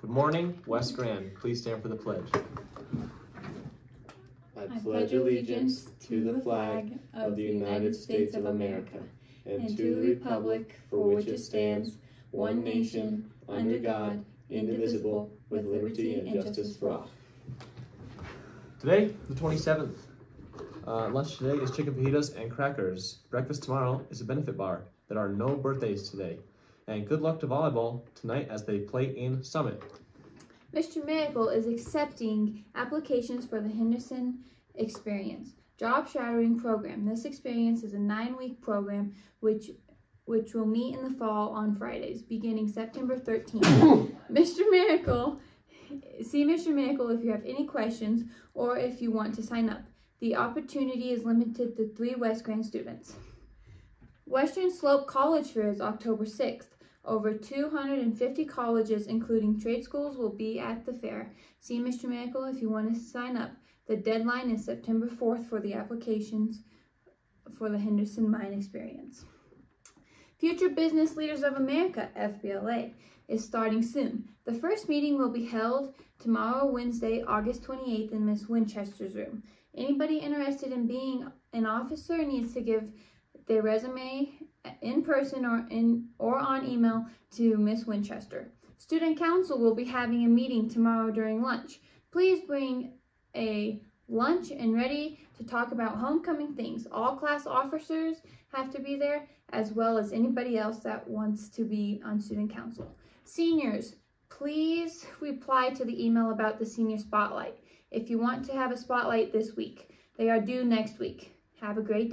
Good morning, West Grand. Please stand for the pledge. I pledge allegiance to the flag of the United States of America and to the republic for which it stands, one nation, under God, indivisible, with liberty and justice for all. Today, the 27th. Uh, lunch today is chicken fajitas and crackers. Breakfast tomorrow is a benefit bar. There are no birthdays today. And good luck to volleyball tonight as they play in Summit. Mr. Miracle is accepting applications for the Henderson Experience Job Shadowing Program. This experience is a nine-week program which which will meet in the fall on Fridays, beginning September 13th. Mr. Miracle, see Mr. Miracle if you have any questions or if you want to sign up. The opportunity is limited to three West Grand students. Western Slope College Fair is October 6th. Over 250 colleges, including trade schools, will be at the fair. See Mr. Miracle if you want to sign up. The deadline is September 4th for the applications for the Henderson Mine Experience. Future Business Leaders of America, FBLA, is starting soon. The first meeting will be held tomorrow, Wednesday, August 28th in Miss Winchester's room. Anybody interested in being an officer needs to give their resume in person or in or on email to Miss Winchester. Student Council will be having a meeting tomorrow during lunch. Please bring a lunch and ready to talk about homecoming things. All class officers have to be there as well as anybody else that wants to be on student council. Seniors, please reply to the email about the senior spotlight if you want to have a spotlight this week. They are due next week. Have a great day.